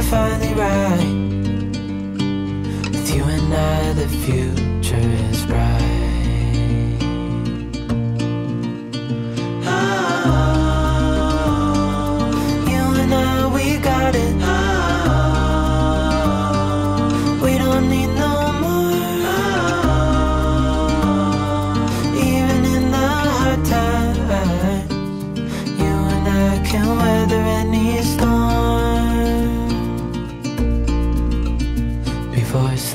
are finally right. With you and I, the future is bright.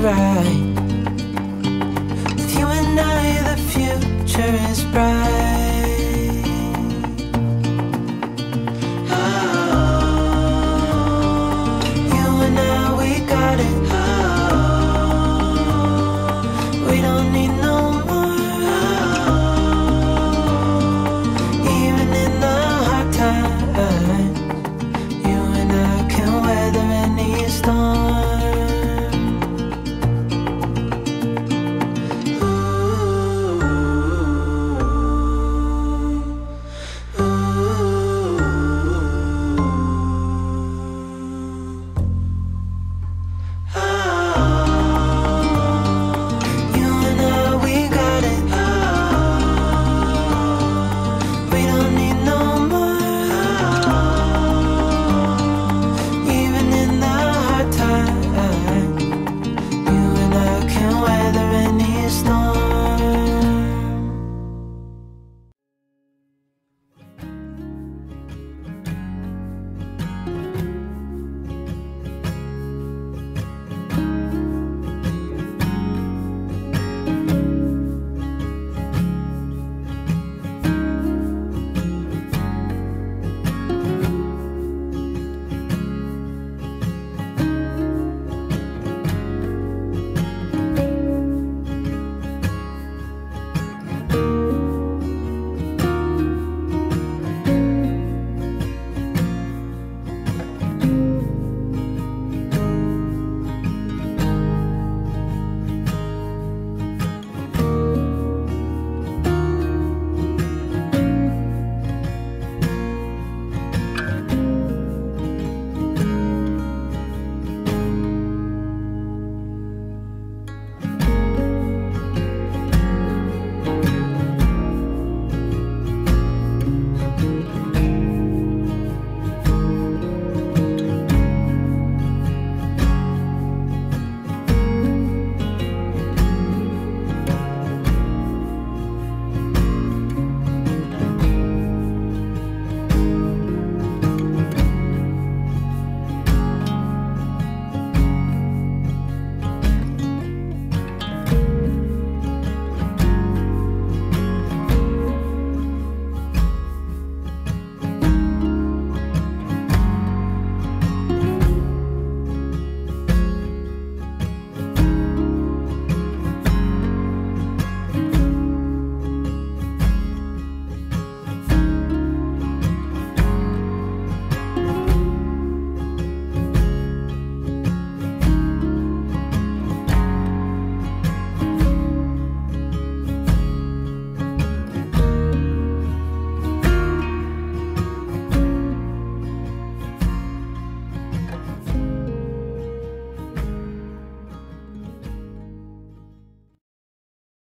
right. With you and I, the future is bright.